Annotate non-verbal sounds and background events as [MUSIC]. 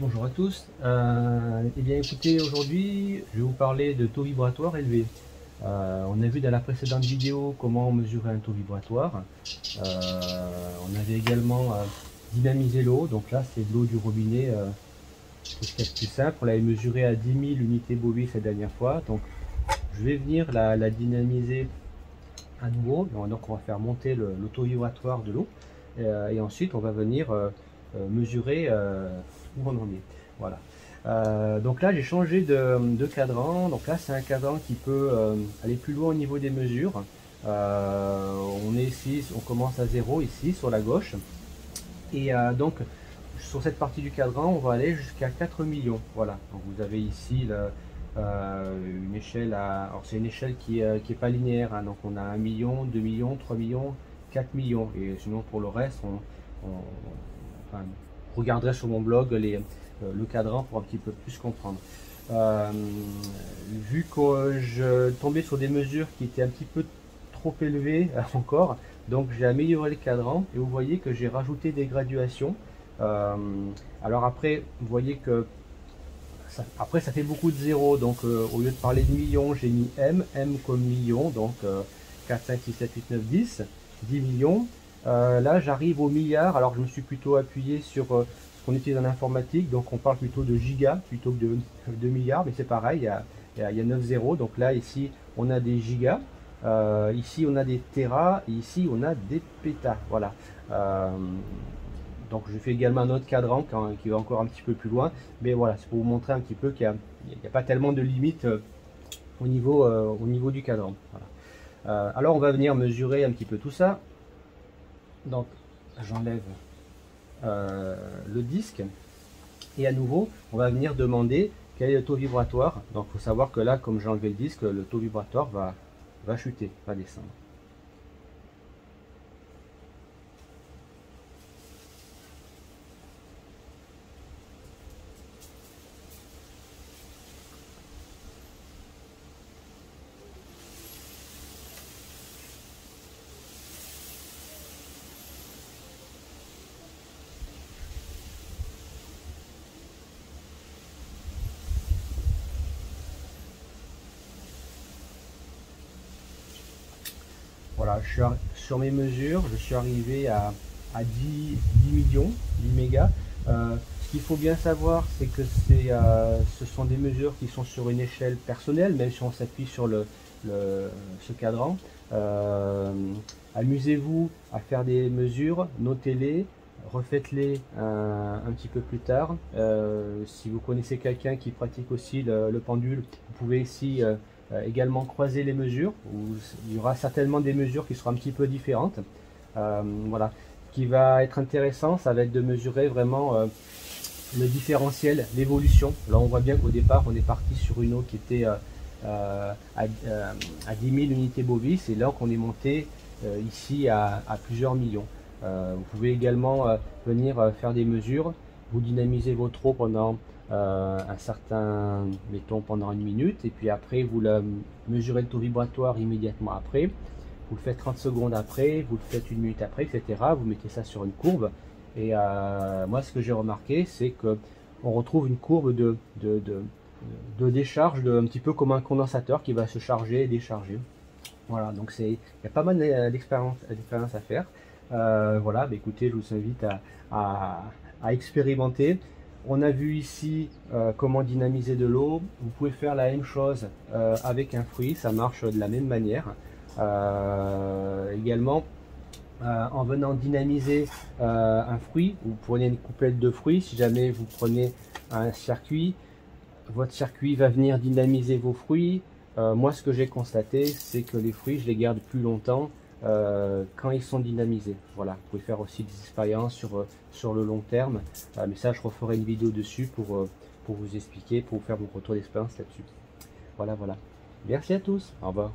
Bonjour à tous. Euh, eh bien écoutez, aujourd'hui je vais vous parler de taux vibratoire élevé. Euh, on a vu dans la précédente vidéo comment mesurer un taux vibratoire. Euh, on avait également euh, dynamisé l'eau. Donc là c'est l'eau du robinet. c'est plus simple. On l'avait mesuré à 10 000 unités bovis la dernière fois. Donc je vais venir la, dynamiser à nouveau. Donc on va faire monter le, taux vibratoire de l'eau. et ensuite on va venir mesurer où on en est. Voilà. Euh, donc là j'ai changé de, cadran, donc là c'est un cadran qui peut euh, aller plus loin au niveau des mesures. Euh, on est ici, on commence à 0 ici sur la gauche. Et donc sur cette partie du cadran on va aller jusqu'à 4 millions. Voilà, donc vous avez ici une échelle à. Alors c'est une échelle qui n'est est pas linéaire, hein. donc on a 1 million, 2 millions, 3 millions, 4 millions. Et sinon pour le reste on, regarderai sur mon blog euh, le cadran pour un petit peu plus comprendre. Euh, vu que je tombais sur des mesures qui étaient un petit peu trop élevées encore, donc j'ai amélioré le cadran et vous voyez que j'ai rajouté des graduations. Euh, alors après, vous voyez que ça, après ça fait beaucoup de zéros, donc au lieu de parler de millions, j'ai mis M, M comme million, donc 4, 5, 6, 7, 8, 9, 10, 10 millions. Là j'arrive au milliard, alors je me suis plutôt appuyé sur qu'on utilise en informatique. Donc on parle plutôt de gigas plutôt que [LAUGHS] de, milliards, mais c'est pareil, il y, a, il, y a, 9 zéros. Donc là, ici, on a des gigas. Euh, ici, on a des terras. Et ici, on a des pétas. Voilà. Euh, donc je fais également un autre cadran qui va encore un petit peu plus loin. Mais voilà, c'est pour vous montrer un petit peu qu'il n'y a, pas tellement de limites euh, au, niveau, au niveau du cadran. alors on va venir mesurer un petit peu tout ça. Donc j'enlève euh, le disque. Et à nouveau, on va venir demander quel est le taux vibratoire. Donc il faut savoir que là, comme j'ai enlevé le disque, le taux vibratoire va, va chuter, va descendre. Voilà, je suis sur mes mesures, je suis arrivé à, 10, millions, 10 mégas. Euh, ce qu'il faut bien savoir, c'est que euh, ce sont des mesures qui sont sur une échelle personnelle, même si on s'appuie sur le, ce cadran. Euh, amusez-vous à faire des mesures, notez-les, refaites-les un, petit peu plus tard. si vous connaissez quelqu'un qui pratique aussi le, pendule, vous pouvez ici également croiser les mesures, où il y aura certainement des mesures qui seront un petit peu différentes. Euh, voilà. Ce qui va être intéressant, ça va être de mesurer vraiment euh, le différentiel, l'évolution. Là, on voit bien qu'au départ, on est parti sur une eau qui était à, 10 000 unités bovis, et là qu'on est monté ici à, plusieurs millions. vous pouvez également venir faire des mesures, vous dynamisez votre eau pendant euh, un certain, mettons pendant une minute, et puis après vous la, mesurez le taux vibratoire immédiatement après, vous le faites 30 secondes après, vous le faites une minute après, etc. Vous mettez ça sur une courbe, et euh, moi ce que j'ai remarqué, c'est que on retrouve une courbe de, de, de, décharge, de, un petit peu comme un condensateur qui va se charger et décharger. Voilà, donc c'est il y a pas mal d'expérience à faire. Euh, voilà, bah, écoutez, je vous invite à, à expérimenter. On a vu ici euh, comment dynamiser de l'eau. Vous pouvez faire la même chose euh, avec un fruit, ça marche de la même manière. Euh, également, en venant dynamiser un fruit, vous prenez une coupelle de fruits. Si jamais vous prenez un circuit, votre circuit va venir dynamiser vos fruits. moi, ce que j'ai constaté, c'est que les fruits, je les garde plus longtemps euh, quand ils sont dynamisés. Voilà, vous pouvez faire aussi des expériences sur, euh, sur le long terme. Euh, mais ça, je referai une vidéo dessus pour, pour vous expliquer, pour vous faire mon retour d'expérience là-dessus. Voilà, voilà. Merci à tous. Au revoir.